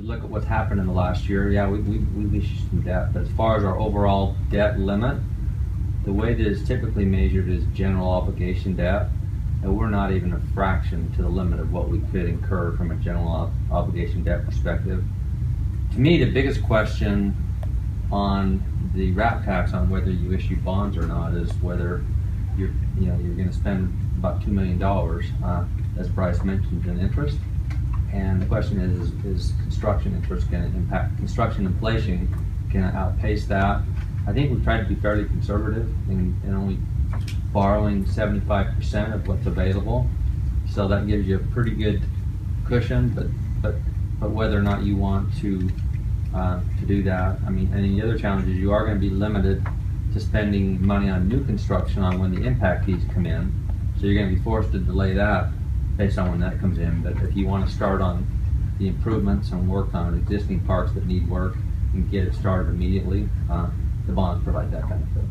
you look at what's happened in the last year, yeah, we, we, we've issued some debt, but as far as our overall debt limit, the way that it's typically measured is general obligation debt, and we're not even a fraction to the limit of what we could incur from a general ob- obligation debt perspective. To me, the biggest question on the RAP tax on whether you issue bonds or not is whether you're, you know, you're gonna spend about two million dollars, uh, as Bryce mentioned, in interest. And question is, is, is construction interest gonna impact, construction inflation gonna outpace that? I think we've tried to be fairly conservative in only borrowing seventy-five percent of what's available. So that gives you a pretty good cushion, but, but, but whether or not you want to, uh, to do that, I mean, and the other challenge is you are gonna be limited to spending money on new construction on when the impact fees come in. So you're gonna be forced to delay that based on when that comes in, but if you wanna start on the improvements and work on existing parks that need work and get it started immediately, uh, the bonds provide that benefit.